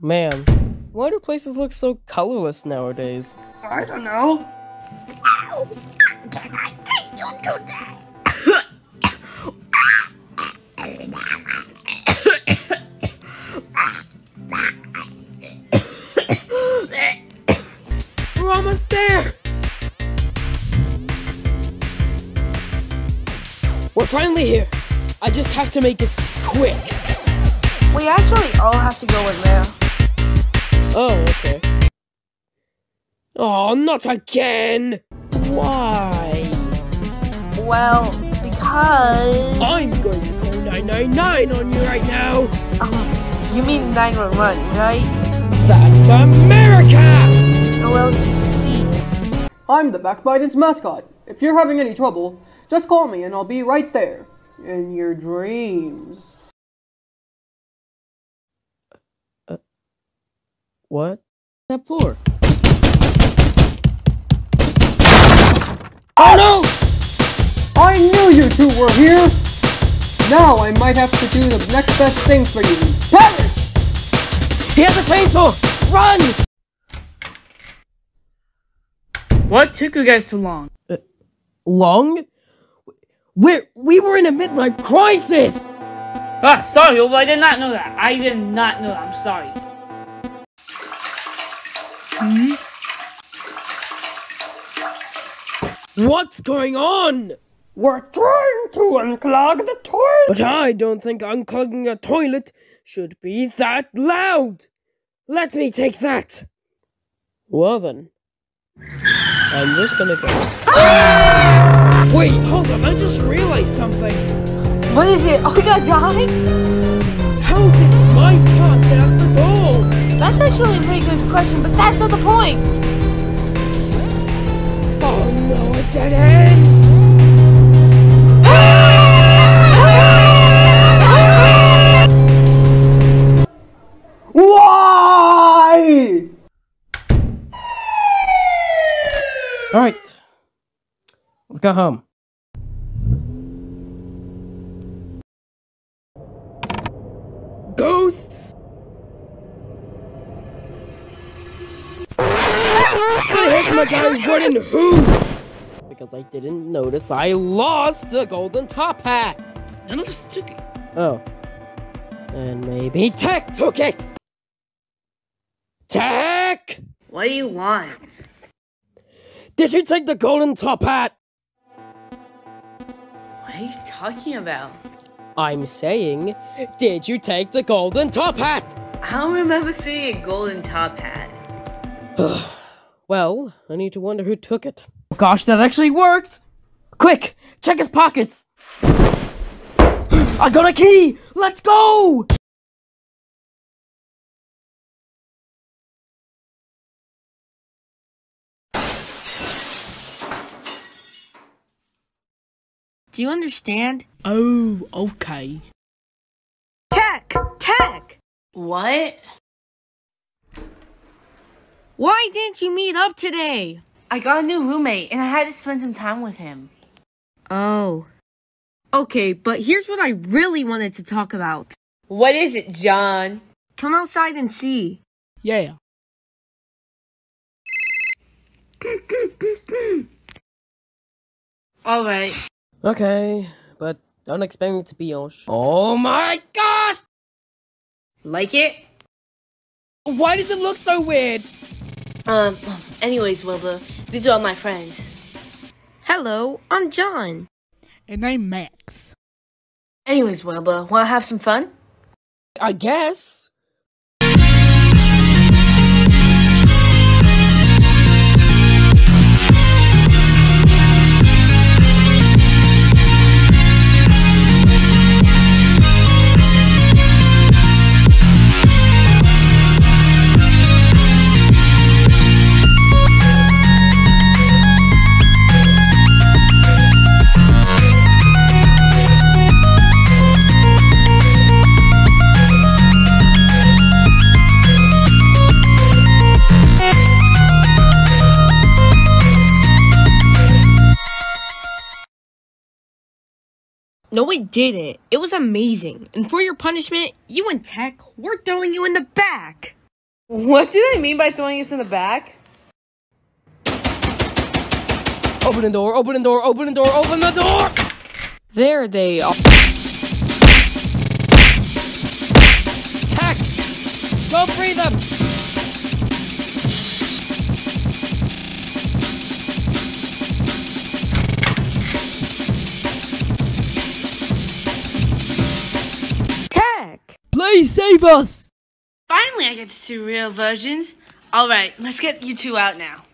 Man, why do places look so colorless nowadays? I don't know. We're almost there! We're finally here. I just have to make it quick. We actually all have to go in there. Oh, okay. Oh, not again! Why? Well, because. I'm going to call 999 on you right now! Um, you mean 911, right? That's America! Well, see. I'm the Backbited's mascot. If you're having any trouble, just call me and I'll be right there. In your dreams. What? Step four. Oh no! I knew you two were here! Now I might have to do the next best thing for you. Perish! He has a chainsaw! Run! What took you guys too long? Long? We we were in a midlife crisis! Ah, sorry, well, I did not know that. I did not know that. I'm sorry. Um, what's going on? We're trying to unclog the toilet! But I don't think unclogging a toilet should be that loud. Let me take that. Well then. I'm just gonna go. Ah! Wait, hold on, I just realized something. What is it? Are we gonna die? How did my That's actually a pretty good question, but that's not the point. Oh no, a dead end! Why? Alright. Let's go home. Ghosts! I hit my guy wooden who? Because I didn't notice I lost the golden top hat. None of us took it. Oh. And maybe Tech took it! Tech! What do you want? Did you take the golden top hat? What are you talking about? I'm saying, did you take the golden top hat? I don't remember seeing a golden top hat. Well, I need to wonder who took it. Oh, gosh, that actually worked! Quick, check his pockets! I got a key! Let's go! Do you understand? Oh, okay. Tech! Tech! What? Why didn't you meet up today? I got a new roommate and I had to spend some time with him. Oh. Okay, but here's what I really wanted to talk about. What is it, John? Come outside and see. Yeah. Alright. Okay, but don't expect me to be all sh- Oh my gosh! Like it? Why does it look so weird? Um, anyways, Wilbur, these are all my friends. Hello, I'm John. And I'm Max. Anyways, Wilbur, wanna have some fun? I guess. No, it didn't. It was amazing. And for your punishment, you and Tech, we're throwing you in the back. What did I mean by throwing us in the back? Open the door, open the door, open the door, open the door! There they are. Tech! Go free them! Please save us! Finally, I get to see real versions. All right, let's get you two out now.